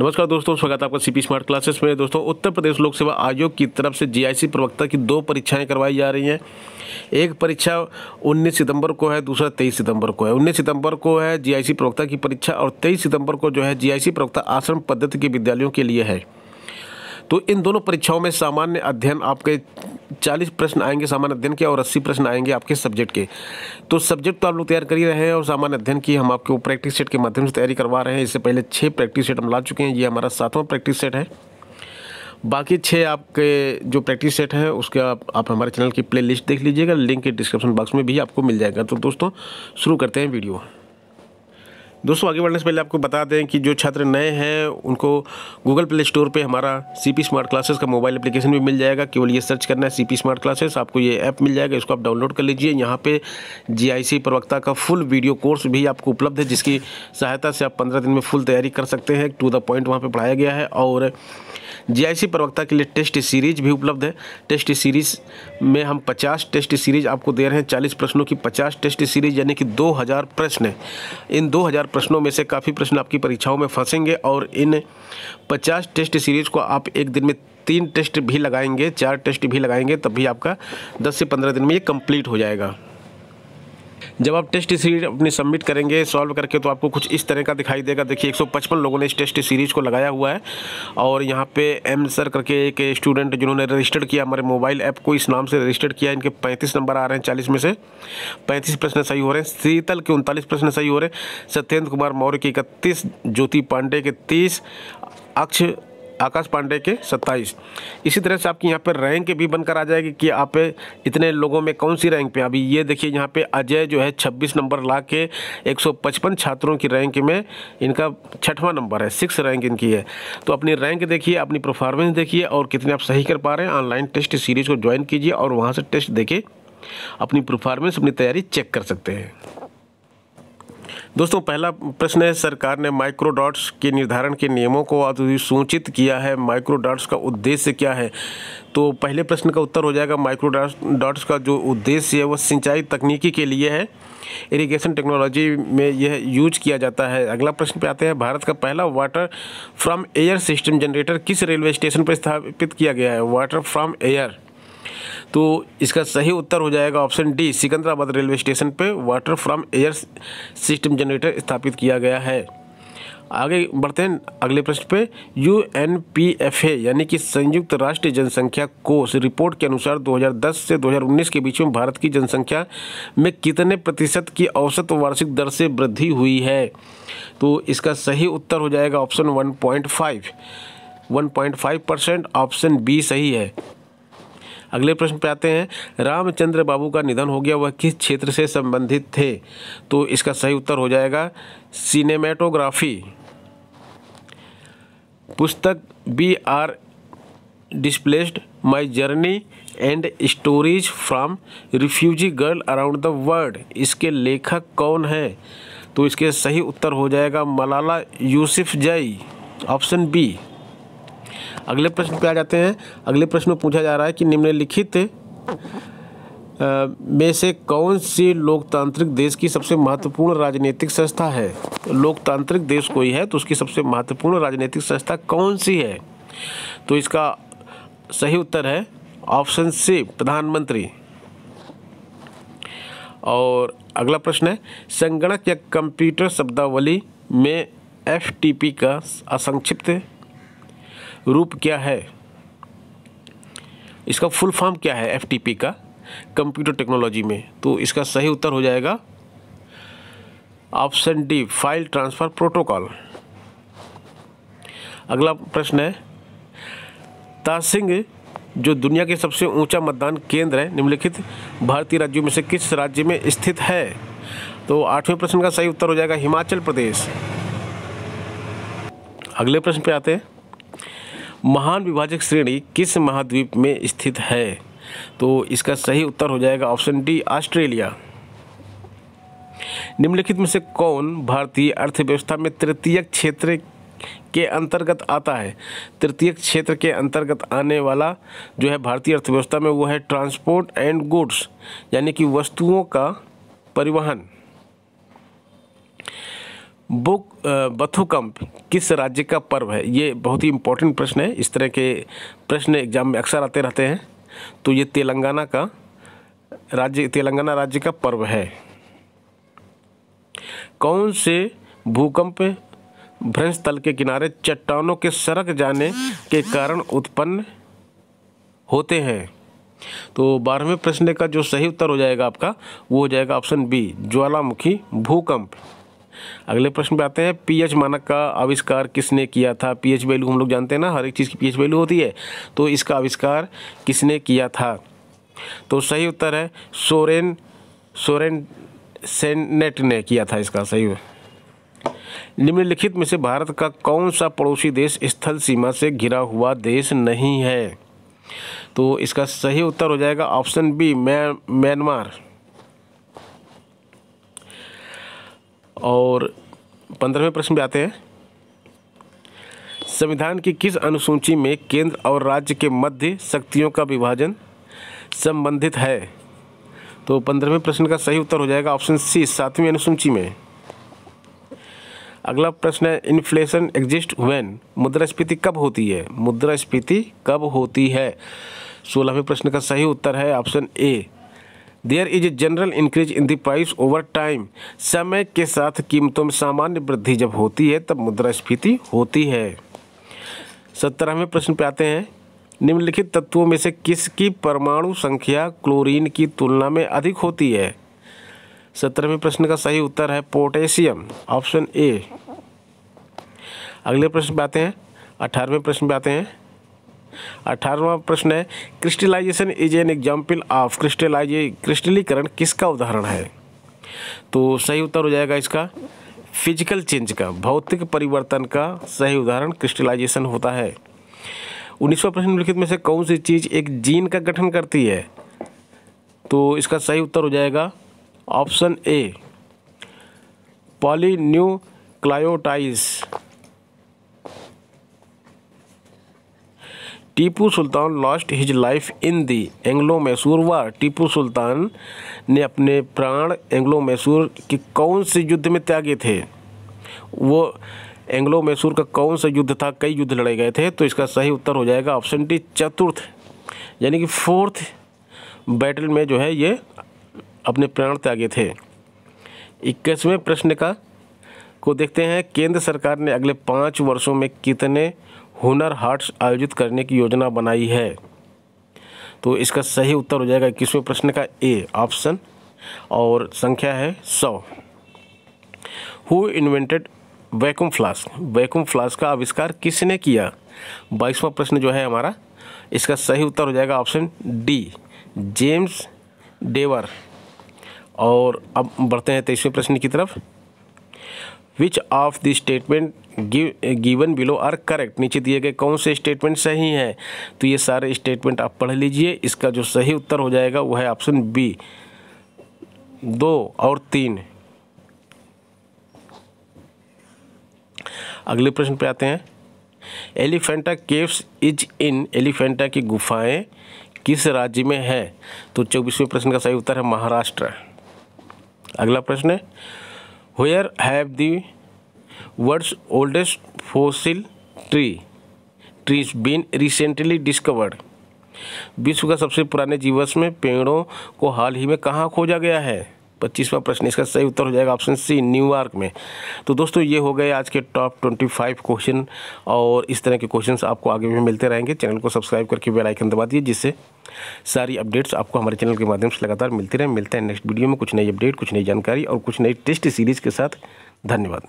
नमस्कार दोस्तों, स्वागत है आपका सीपी स्मार्ट क्लासेस में। दोस्तों, उत्तर प्रदेश लोक सेवा आयोग की तरफ़ से जीआईसी प्रवक्ता की दो परीक्षाएँ करवाई जा रही हैं। एक परीक्षा 19 सितंबर को है, दूसरा 23 सितंबर को है। 19 सितंबर को है जीआईसी प्रवक्ता की परीक्षा और 23 सितंबर को जो है जीआईसी प्रवक्ता आश्रम पद्धति के विद्यालयों के लिए है। तो इन दोनों परीक्षाओं में सामान्य अध्ययन आपके 40 प्रश्न आएँगे सामान्य अध्ययन के और 80 प्रश्न आएँगे आपके सब्जेक्ट के। तो सब्जेक्ट तो आप लोग तैयार कर ही रहे हैं और सामान्य अध्ययन की हम आपको प्रैक्टिस सेट के माध्यम से तैयारी करवा रहे हैं। इससे पहले छः प्रैक्टिस सेट हम ला चुके हैं ये हमारा सातवां प्रैक्टिस सेट है। बाकी छः आपके जो प्रैक्टिस सेट हैं उसके आप, आप हमारे चैनल की प्ले देख लीजिएगा लिंक डिस्क्रिप्शन बॉक्स में भी आपको मिल जाएगा। तो दोस्तों शुरू करते हैं वीडियो। दोस्तों, आगे बढ़ने से पहले आपको बता दें कि जो छात्र नए हैं, उनको गूगल प्ले स्टोर पे हमारा सी पी स्मार्ट क्लासेस का मोबाइल एप्लीकेशन भी मिल जाएगा। केवल ये सर्च करना है सी पी स्मार्ट क्लासेस आपको ये ऐप मिल जाएगा, इसको आप डाउनलोड कर लीजिए। यहाँ पे जीआईसी प्रवक्ता का फुल वीडियो कोर्स भी आपको उपलब्ध है, जिसकी सहायता से आप पंद्रह दिन में फुल तैयारी कर सकते हैं। टू द पॉइंट वहाँ पर पढ़ाया गया है और जीआईसी प्रवक्ता के लिए टेस्ट सीरीज़ भी उपलब्ध है। टेस्ट सीरीज़ में हम 50 टेस्ट सीरीज़ आपको दे रहे हैं। 40 प्रश्नों की 50 टेस्ट सीरीज़, यानी कि 2000 प्रश्न इन 2000 प्रश्नों में से काफ़ी प्रश्न आपकी परीक्षाओं में फंसेंगे और इन 50 टेस्ट सीरीज़ को आप एक दिन में तीन टेस्ट भी लगाएँगे, चार टेस्ट भी लगाएँगे तब भी आपका 10 से 15 दिन में ये कंप्लीट हो जाएगा। जब आप टेस्ट सीरीज़ अपनी सबमिट करेंगे, सॉल्व करके तो आपको कुछ इस तरह का दिखाई देगा। देखिए 155 लोगों ने इस टेस्ट सीरीज़ को लगाया हुआ है और यहाँ पे एम सर करके एक स्टूडेंट जिन्होंने रजिस्टर्ड किया, हमारे मोबाइल ऐप को इस नाम से रजिस्टर्ड किया इनके 35 नंबर आ रहे हैं 40 में से। 35 प्रश्न सही हो रहे हैं। शीतल के उनतालीस प्रश्न सही हो रहे हैं। सत्येंद्र कुमार मौर्य के इकतीस, ज्योति पांडे के तीस, अक्ष आकाश पांडे के 27 इसी तरह से आपकी यहाँ पर रैंक भी बनकर आ जाएगी कि आप इतने लोगों में कौन सी रैंक पे अभी ये देखिए यहाँ पे अजय जो है 26 नंबर ला के 155 छात्रों की रैंक में इनका छठवां नंबर है। सिक्स रैंक इनकी है। तो अपनी रैंक देखिए, अपनी परफॉर्मेंस देखिए और कितने आप सही कर पा रहे हैं। ऑनलाइन टेस्ट सीरीज़ को ज्वाइन कीजिए और वहाँ से टेस्ट देके अपनी परफॉर्मेंस अपनी तैयारी चेक कर सकते हैं। दोस्तों, पहला प्रश्न है, सरकार ने माइक्रो डॉट्स के निर्धारण के नियमों को अधिसूचित किया है। माइक्रो डॉट्स का उद्देश्य क्या है? तो पहले प्रश्न का उत्तर हो जाएगा माइक्रो डॉट्स का जो उद्देश्य है, वह सिंचाई तकनीकी के लिए है। इरिगेशन टेक्नोलॉजी में यह यूज़ किया जाता है। अगला प्रश्न पे आते हैं, भारत का पहला water from air system generator किस रेलवे स्टेशन पर स्थापित किया गया है? वाटर फ्रॉम एयर तो इसका सही उत्तर हो जाएगा option D, Secunderabad railway station पे water from air system generator स्थापित किया गया है। आगे बढ़ते हैं, अगले प्रश्न पे। U N P F A यानी कि संयुक्त राष्ट्र जनसंख्या कोष, रिपोर्ट के अनुसार 2010 से 2019 के बीच में भारत की जनसंख्या में कितने प्रतिशत की औसत वार्षिक दर से वृद्धि हुई है? तो इसका सही उत्तर हो जाएगा ऑप्शन 1.5 1.5 परसेंट, ऑप्शन बी सही है। अगले प्रश्न पे आते हैं। रामचंद्र बाबू का निधन हो गया, वह किस क्षेत्र से संबंधित थे? तो इसका सही उत्तर हो जाएगा, सिनेमेटोग्राफी। पुस्तक B R displaced my journey and stories from refugee girl around the world इसके लेखक कौन है? तो इसके सही उत्तर हो जाएगा मलाला यूसुफ जई, ऑप्शन बी अगले प्रश्न पे आ जाते हैं। अगले प्रश्न में पूछा जा रहा है कि निम्नलिखित में से कौन सी लोकतांत्रिक देश की सबसे महत्वपूर्ण राजनीतिक संस्था है? लोकतांत्रिक देश कोई है तो उसकी सबसे महत्वपूर्ण राजनीतिक संस्था कौन सी है? तो इसका सही उत्तर है ऑप्शन सी, प्रधानमंत्री। और अगला प्रश्न है, संगणक या कंप्यूटर शब्दावली में एफटीपी का असंक्षिप्त रूप क्या है? इसका फुल फॉर्म क्या है एफटीपी का? कंप्यूटर टेक्नोलॉजी में। तो इसका सही उत्तर हो जाएगा option D, file transfer protocol. अगला प्रश्न है, तासिंग, जो दुनिया के सबसे ऊँचा मतदान केंद्र है, निम्नलिखित भारतीय राज्यों में से किस राज्य में स्थित है? तो आठवें प्रश्न का सही उत्तर हो जाएगा हिमाचल प्रदेश। अगले प्रश्न पे आते हैं। महान विभाजक श्रेणी किस महाद्वीप में स्थित है? तो इसका सही उत्तर हो जाएगा ऑप्शन डी, ऑस्ट्रेलिया। निम्नलिखित में से कौन भारतीय अर्थव्यवस्था में तृतीय क्षेत्र के अंतर्गत आता है? तृतीय क्षेत्र के अंतर्गत आने वाला जो है भारतीय अर्थव्यवस्था में वो है ट्रांसपोर्ट एंड गुड्स, यानी कि वस्तुओं का परिवहन। बुक बथुकंप किस राज्य का पर्व है? ये बहुत ही इम्पोर्टेंट प्रश्न है। इस तरह के प्रश्न एग्ज़ाम में अक्सर आते रहते हैं। तो ये तेलंगाना का राज्य, तेलंगाना राज्य का पर्व है। कौन से भूकंप भ्रंश तल के किनारे चट्टानों के सरक जाने के कारण उत्पन्न होते हैं? तो बारहवें प्रश्न का जो सही उत्तर हो जाएगा आपका, वो हो जाएगा ऑप्शन बी ज्वालामुखी भूकंप। अगले प्रश्न पे आते हैं पीएच मानक का आविष्कार किसने किया था? पीएच वैल्यू हम लोग जानते हैं ना, हर एक चीज़ की पीएच वैल्यू होती है तो इसका आविष्कार किसने किया था? तो सही उत्तर है, सोरेन सोरेन सेनेट ने किया था इसका, सही निम्नलिखित में से भारत का कौन सा पड़ोसी देश स्थल सीमा से घिरा हुआ देश नहीं है? तो इसका सही उत्तर हो जाएगा ऑप्शन बी म्यांमार। और पंद्रहवें प्रश्न पे आते हैं। संविधान की किस अनुसूची में केंद्र और राज्य के मध्य शक्तियों का विभाजन संबंधित है? तो पंद्रहवें प्रश्न का सही उत्तर हो जाएगा ऑप्शन सी, सातवीं अनुसूची में। अगला प्रश्न है, इन्फ्लेशन एग्जिस्ट व्हेन मुद्रास्फीति कब होती है? मुद्रास्फीति कब होती है? सोलहवें प्रश्न का सही उत्तर है option A there is a general increase in the price over time समय के साथ कीमतों में सामान्य वृद्धि जब होती है, तब मुद्रास्फीति होती है। सत्रहवें प्रश्न पे आते हैं। निम्नलिखित तत्वों में से किसकी परमाणु संख्या क्लोरीन की तुलना में अधिक होती है? सत्रहवें प्रश्न का सही उत्तर है पोटेशियम, ऑप्शन ए। अगले प्रश्न पे आते हैं। अठारहवें प्रश्न पे आते हैं। अठारहवा प्रश्न है crystallization is an example of crystallize क्रिस्टलीकरण किसका उदाहरण है? तो सही उत्तर हो जाएगा इसका फ़िज़िकल चेंज का, भौतिक परिवर्तन का सही उदाहरण क्रिस्टलाइजेशन होता है। उन्नीसवा प्रश्न निम्नलिखित में से कौन सी चीज़ एक जीन का गठन करती है? तो इसका सही उत्तर हो जाएगा option A polynucleotides Tipu Sultan lost his life in the Anglo Mysore war Tipu Sultan ने अपने प्राण एंग्लो मैसूर के कौन से युद्ध में त्यागे थे? वो एंग्लो मैसूर का कौन सा युद्ध था? कई युद्ध लड़े गए थे तो इसका सही उत्तर हो जाएगा ऑप्शन डी चतुर्थ। यानी कि फोर्थ बैटल में जो है ये अपने प्राण त्यागे थे। इक्कीसवें प्रश्न का को देखते हैं, केंद्र सरकार ने अगले पाँच वर्षों में कितने हुनर हाट्स आयोजित करने की योजना बनाई है। तो इसका सही उत्तर हो जाएगा इक्कीसवें प्रश्न का ए, ऑप्शन। और संख्या है सौ। Who invented vacuum flask vacuum flask का आविष्कार किसने किया? बाईसवां प्रश्न जो है हमारा, इसका सही उत्तर हो जाएगा ऑप्शन डी, जेम्स डेवर। और अब बढ़ते हैं तेईसवें प्रश्न की तरफ़। Which of the statement given below are correct नीचे दिए गए कौन से स्टेटमेंट सही हैं? तो ये सारे स्टेटमेंट आप पढ़ लीजिए। इसका जो सही उत्तर हो जाएगा वो है ऑप्शन बी दो और तीन। अगले प्रश्न पे आते हैं। Elephanta caves is in, Elephanta की गुफाएँ किस राज्य में है? तो चौबीसवें प्रश्न का सही उत्तर है महाराष्ट्र। अगला प्रश्न है। Where have the world's oldest fossil tree, trees been recently discovered. विश्व का सबसे पुराने जीवस में पेड़ों को हाल ही में कहाँ खोजा गया है? पच्चीसवा प्रश्न, इसका सही उत्तर हो जाएगा ऑप्शन सी, न्यूयॉर्क में। तो दोस्तों, ये हो गए आज के टॉप ट्वेंटी फाइव क्वेश्चन, और इस तरह के क्वेश्चंस आपको आगे भी मिलते रहेंगे। चैनल को सब्सक्राइब करके बेल आइकन दबा दिए जिससे सारी अपडेट्स आपको हमारे चैनल के माध्यम से लगातार मिलती रहे। मिलते हैं नेक्स्ट वीडियो में कुछ नई अपडेट, कुछ नई जानकारी और कुछ नई टेस्ट सीरीज़ के साथ। धन्यवाद।